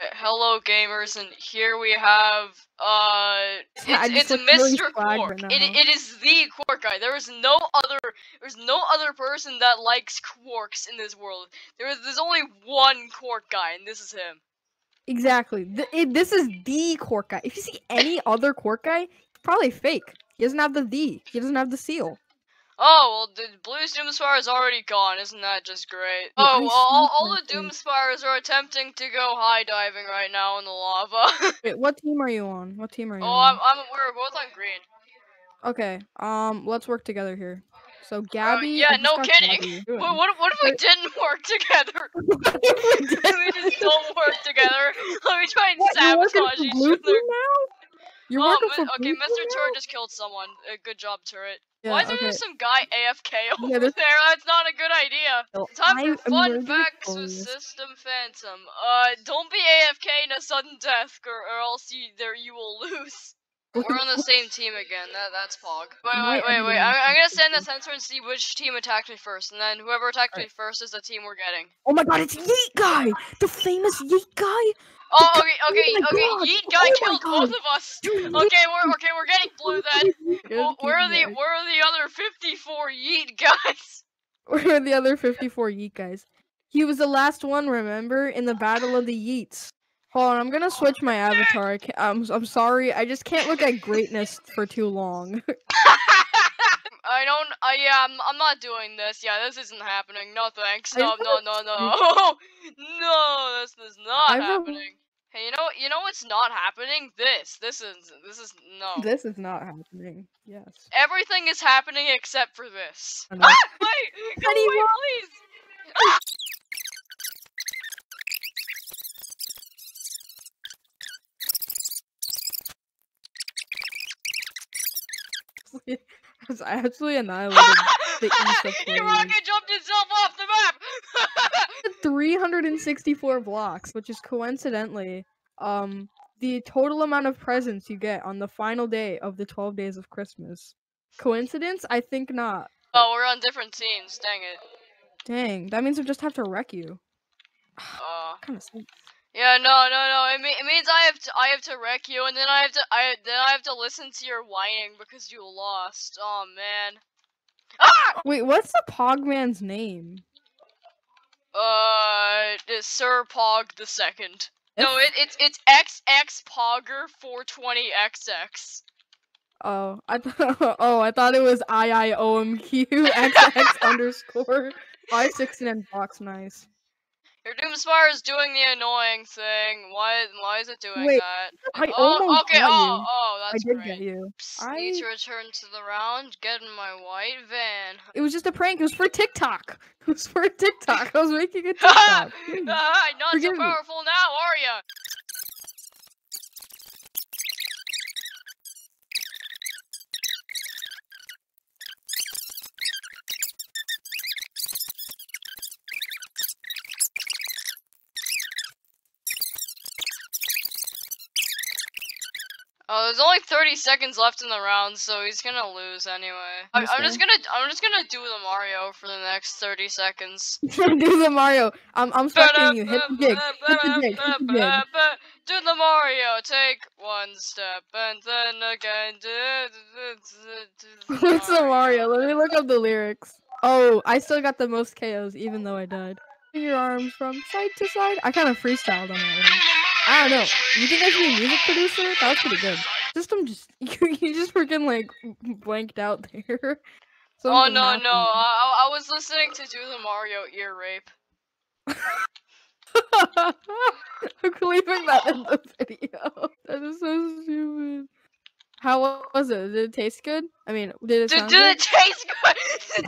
Hello, gamers, and here we have uh, it's, just it's really Mr. Quark. right it, it is the Quark guy. There is no other. There's no other person that likes quarks in this world. There is. There's only one Quark guy, and this is him. Exactly. Th- it, this is the Quark guy. If you see any other Quark guy, probably fake. He doesn't have the the. He doesn't have the seal. Oh well, the Blue's Doomspire is already gone. Isn't that just great? Yeah, Oh, well, all, all the. Doomspires are attempting to go high diving right now in the lava. Wait, what team are you on? What team are you oh, on? I'm, I'm. We're both on green. Okay. Um, let's work together here. So Gabby. yeah, no kidding. What, what, what if we didn't work together? we just don't work together. Let me try and What, sabotage each other. Now? You're oh, working for okay, Mr. Turret just killed someone. Uh, good job, Turret. Yeah, Why is there okay. just some guy AFK over Yeah, there? That's not a good idea. So Time I for fun facts with. System Phantom. Uh, don't be AFK in a sudden death, or, or else you there you will lose. We're on the same team again. That that's Pog. Wait, wait, wait, wait. I'm, I'm gonna stand the sensor and see which team attacked me first, and then whoever attacked me first is the team we're getting. Oh my god, it's Yeet Guy! The famous Yeet Guy! Oh, okay, oh okay, my okay. God! Yeet guy Oh killed both of us. Dude, Okay, we're okay. We're getting blue then. Well, where are the where are the other 54 Yeet guys? Where are the other 54 Yeet guys? He was the last one, remember? In the Battle of the Yeets. Hold on, I'm gonna switch my avatar. I can't, I'm, I'm sorry, I just can't look at greatness for too long. I don't. I yeah. I'm, I'm not doing this. Yeah, this isn't happening. No thanks. No, no, no, no. no, this is not I happening. Hey, you know, you know what's not happening? This. This is. This is no. this is not happening. Yes. Everything is happening except for this. Ah, wait, go away, please. It's actually annihilated the east of Your rocket jumped itself off the map. 364 blocks, which is coincidentally um the total amount of presents you get on the final day of the 12 days of Christmas. Coincidence? I think not. oh, we're on different teams. Dang it. Dang, that means I just have to wreck you. Uh. Kind of. Yeah, no, no, no. It, me- it means I have to, I have to wreck you, and then I have to, I then I have to listen to your whining because you lost. Oh man. Ah! Wait, what's the Pogman's name? Uh, Sir Pog the second. No, it, it's it's XX Pogger 420XX. Oh, I th- oh, I thought it was I I O M Q X X underscore five sixty nine box Nice. Your Doomspire is doing the annoying thing. Why, why is it doing Wait, that? I oh, almost okay. got Oh, you. oh, I that's did great. get you. Psst, need to return to the round. Get in my white van. It was just a prank. It was for TikTok. It was for TikTok. I was making a! TikTok. Not so Forgive me. powerful now, are ya? Oh, there's only 30 seconds left in the round, so he's gonna lose anyway. I, I'm just gonna, I'm just gonna do the Mario for the next 30 seconds. Do the Mario. I'm I'm expecting you. Hit the gig. Hit the gig. Hit the gig. Do the Mario, take one step and then again. do- do- do- do What's the Mario? Let me look up the lyrics. Oh, I still got the most KOs even though I died. Your arms from side to side. I kind of freestyled on that one. I don't know. You think I should be a music producer? That was pretty good. System just you, you just freaking like blanked out there. Oh no happened. no! I, I was listening to do the Mario ear rape. I'm leaving that in the video. That is so stupid. How was it? Did it taste good? I mean, did it Did, did good? it taste good?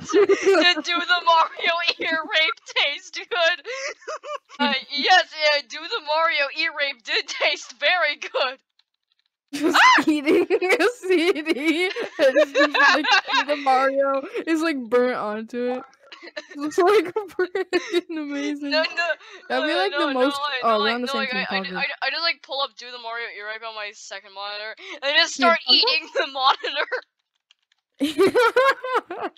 did, do the Mario ear rape taste good? uh, yes, yeah, do the Mario ear rape did taste very good. just eating a CD. It's just like the Mario is like burnt onto it. It's like freaking amazing. No, no. That'd be like the no, most- No, oh, like, oh, no, we're on the no, same like, team, I, I, I, I just like pull up do the Mario ear rape on my second monitor, and I just start eating the monitor.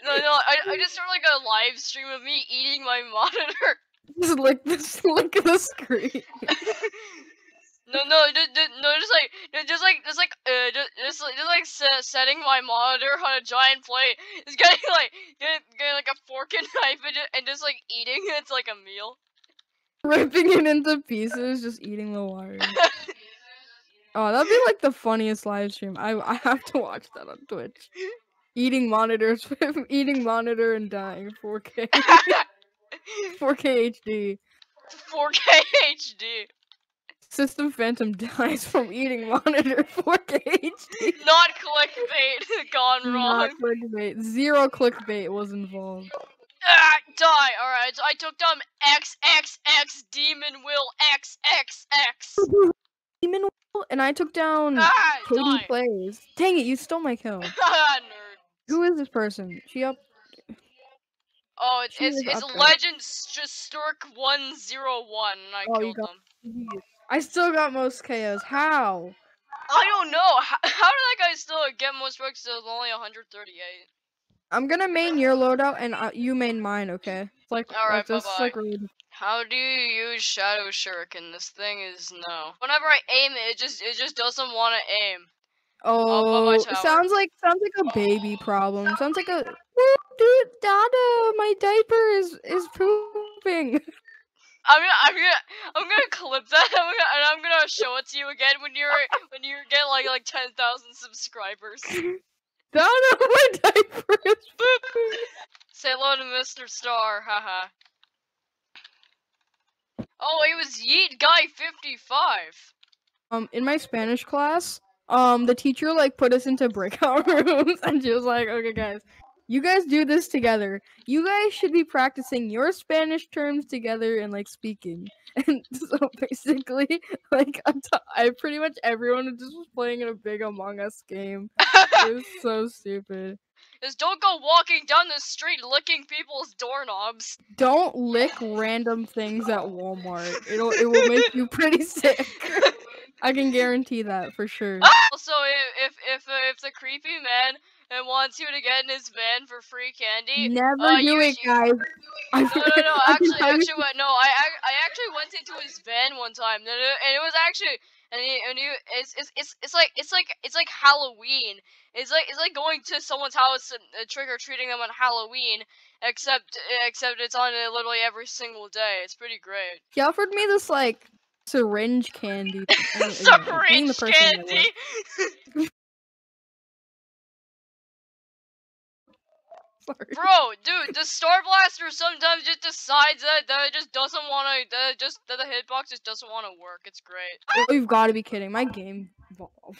No, no, I, I just start like a live stream of me eating my monitor. just lick the lick the screen. No, no, just, just, no, just like, just like, just like, uh, just, just, like- just like se- setting my monitor on a giant plate. It's getting like, getting, getting like a fork and knife and just, and just like eating. It's like a meal. Ripping it into pieces, just eating the wire. Oh, that'd be like the funniest live stream. I I have to watch that on Twitch. Eating monitors, eating monitor and dying 4K, 4K HD. 4K HD. System Phantom dies from eating monitor 4K HD. Not clickbait. Gone wrong. Not clickbait. Zero clickbait was involved. Ah, die. All right. So I took down XXX Demon Will XXX. Demon Will, and I took down Ah, Katie die. Plays. Dang it, you stole my kill. Ah. Who is this person? She up? Oh, it's She it's, it's. Legends just Stork one zero one. and I Oh, you killed got- him. I still got most KOs. How? I don't know. How, how did that guy still get most books? It was only 138. I'm gonna main your loadout and uh, you main mine, okay? It's like Alright, that's just bye-bye. like really- How do you use Shadow Shuriken? This thing is no. Whenever I aim it, it just it just doesn't want to aim. Oh, my it tower. sounds like sounds like a baby problem. Sounds like a dude, Dada, my diaper is is pooping. I'm gonna, I'm gonna, I'm gonna clip that, I'm gonna, and I'm gonna show it to you again when you're, when you get like like ten thousand subscribers. Dada, my diaper Say hello to Mr. Star, haha. Oh, it was Yeet Guy fifty five. Um, in my Spanish class, um, the teacher like put us into breakout rooms, and she was like, "Okay, guys, you guys do this together. You guys should be practicing your Spanish terms together and like speaking." And so basically, like, I t- I pretty much everyone just was playing in a big Among Us game. It was so stupid. Just don't go walking down the street licking people's doorknobs. Don't lick random things at Walmart. It'll it will make you pretty sick. I can guarantee that for sure. Also, if if if, uh, if the creepy man uh, wants you to get in his van for free candy, Never uh, do you it, guys. No, no, no. Actually, actually, what? No, I, I, I actually went into his van one time, and it, was actually, and he, and he, it's, it's, it's, it's like, it's like, it's like Halloween. It's like, it's like going to someone's house and uh, trick or treating them on Halloween, except, except it's on uh, literally every single day. It's pretty great. He offered me this like syringe candy. and, you know, being the Syringe candy. Sorry. Bro, dude, the Star Blaster sometimes just decides that, that it just doesn't want to, that just that the hitbox just doesn't want to work. It's great. You've got to be kidding. My game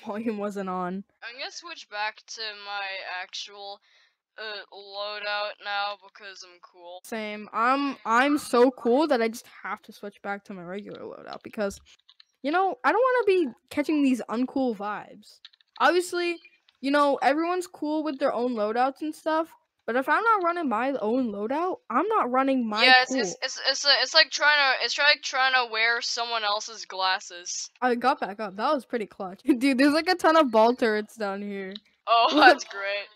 volume wasn't on. I'm gonna switch back to my actual uh, loadout now because I'm cool. Same. I'm I'm so cool that I just have to switch back to my regular loadout because, you know, I don't want to be catching these uncool vibes. Obviously, you know, everyone's cool with their own loadouts and stuff. But if I'm not running my own loadout, I'm not running my yeah, it's, it's it's it's uh, it's like trying to it's like trying to wear someone else's glasses. I got back up. That was pretty clutch. Dude, there's like a ton of ball turrets down here. Oh, that's great.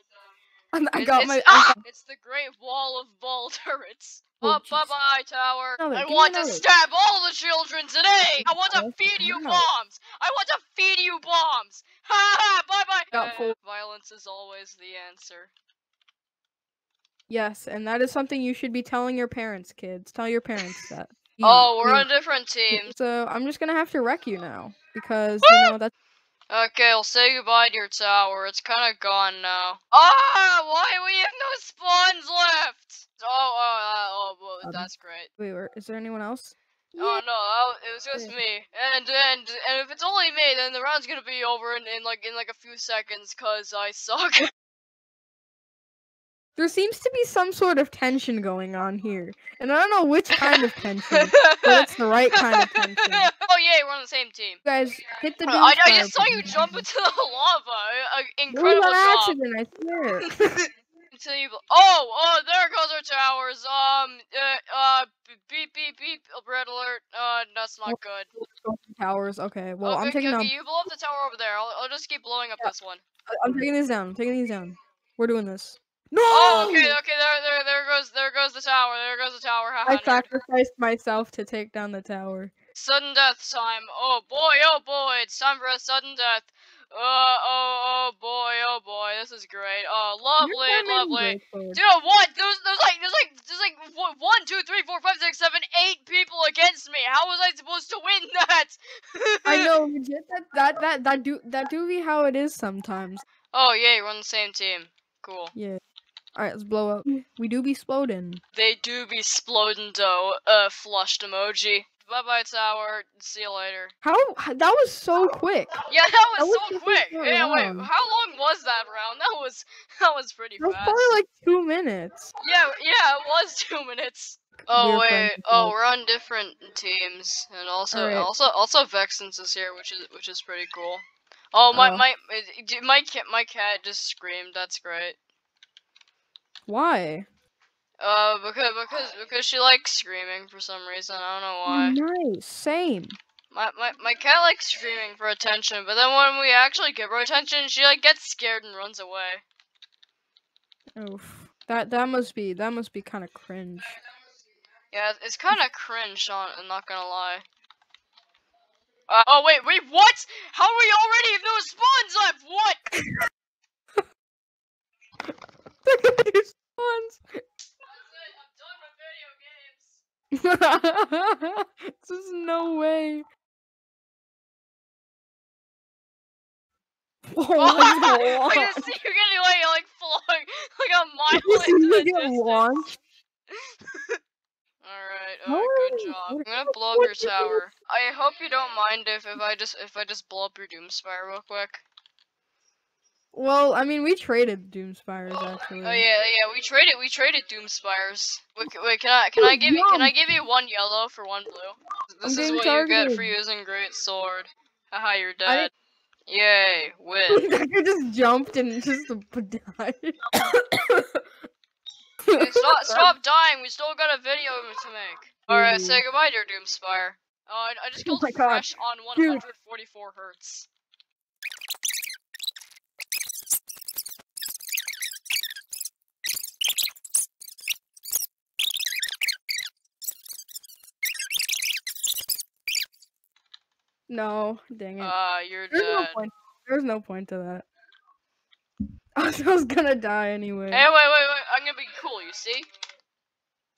And I It's, got it's, my. Ah! it's the Great Wall of Ball turrets. Oh, jeez. bye bye, tower. Another, I want to stab all the children today. I want to Oh, feed you bombs. I want to feed you bombs. Ha ha! Bye bye. Got full- violence is always the answer. Yes, and that is something you should be telling your parents, kids. Tell your parents that. Oh, we're Yeah. on different teams. So I'm just gonna have to wreck you now because you know that's Okay, I'll say goodbye to your tower. It's kind of gone now. Ah, why we have no spawns left? Oh, oh, uh, oh, well, Um, that's great. wait. Where, is there anyone else? Oh no, I- it was just Yeah. me. And and and if it's only me, then the round's gonna be over in, in like in like a few seconds, cause I suck. There seems to be some sort of tension going on here, and I don't know which kind of tension, but it's the right kind of tension. Oh yay, we're on the same team. guys, hit the. I, I just saw you jump into the lava. Uh, It was incredible job. accident, I swear. Until you. Oh, oh, there goes our towers. Um, uh, uh, beep, beep, beep. Red alert. Uh, that's not good. Towers. Okay, well okay, I'm taking okay, down. you blow up the tower over there. I'll, I'll just keep blowing up Yeah. this one. I'm taking these down. I'm taking these down. We're doing this. No! Oh, okay, okay. There, there, there goes, there goes the tower. There goes the tower. I sacrificed myself to take down the tower. Sudden death time. Oh boy, oh boy, it's time for a sudden death. Uh, oh, oh boy, oh boy, this is great. Oh, lovely, lovely. Dude. Dude, what? There's, there's like, there's like, there's like one, two, three, four, five, six, seven, eight people against me. How was I supposed to win that? I know, legit. That that that that do that do be how it is sometimes. Oh yeah, we're on the same team. Cool. Yeah. All right, let's blow up. We do be splodin'. They do be splodin' though. Uh, flushed emoji. Bye bye tower. See you later. How that was so quick. Yeah, that That was was so just quick. so Yeah, wait. How long was that round? That was that was pretty That was fast. probably like two minutes. Yeah, yeah, it was two minutes. Oh We're wait, friends oh we're on different teams, and also Alright. also also Vexens is here, which is which is pretty cool. Oh my my uh, my cat my cat just screamed. That's great. Why? Uh, because because because she likes screaming for some reason. I don't know why. Nice. Same. My, my my cat likes screaming for attention, but then when we actually give her attention, she like gets scared and runs away. Oof. That that must be that must be kind of cringe. Yeah, it's- kind of cringe. I'm not gonna lie. Uh, oh wait, wait, what? How are we already have no spawns left? What? These ones. There's no way. Oh I can see you getting like like flung like a mile into the distance. launched. Alright, oh, good job. I'm gonna blow up your tower. I hope you don't mind if, if I just if I just blow up your Doomspire real quick. Well, I mean, we traded Doomspires oh, actually. Oh yeah, yeah, we traded we traded Doomspires. Wait, wait, can I can I give you can I give you one yellow for one blue? This is getting what you get for using great sword. Haha, you're dead. Yay, win. that guy just jumped and just died. Stop stop dying. We still got a video to make. All right, mm-hmm. say goodbye, dear Doomspire. Oh, I, just Oh killed God, Fresh on dude. 144 hertz. No, dang it. Ah, you're There's no point. There's no point to that. I was, I was gonna die anyway. Hey, wait, wait, wait. I'm gonna be cool. You see?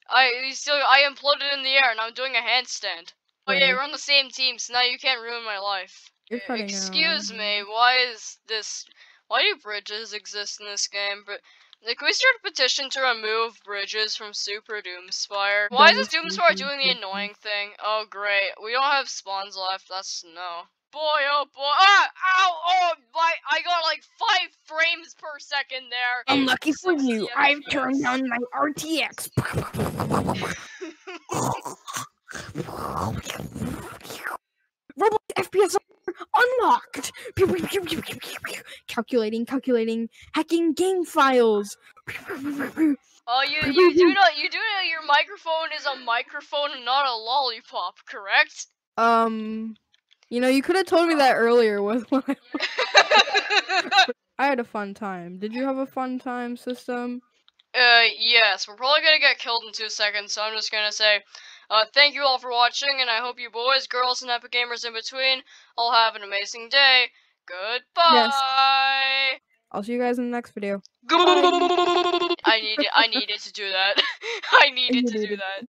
I you still I imploded in the air and I'm doing a handstand. Oh yeah, we're on the same team, so now you can't ruin my life. You're E- out. Excuse me. Why is this? Why do bridges exist in this game? But like, can we start a petition to remove bridges from Super Doomspire? Why is this Doomspire doing the annoying thing? Oh great, we don't have spawns left. That's no. Boy, oh boy! Ah, ow! Oh, my! I got like five frames per second there. Unlucky for you, 60 I've FPS. turned on my RTX. Roblox FPS unlocked. Calculating, calculating, hacking game files. Oh, you you do know you do know your microphone is a microphone and not a lollipop, correct? Um, you know, you could have told me that earlier. With when I, I had a fun time. Did you have a fun time, system? uh, yes, we're probably gonna get killed in two seconds, so I'm just gonna say, uh, thank you all for watching, and I hope you boys, girls, and epic gamers in between all have an amazing day. Goodbye. Yes. I'll see you guys in the next video. I needed I needed to do that. I needed to do that.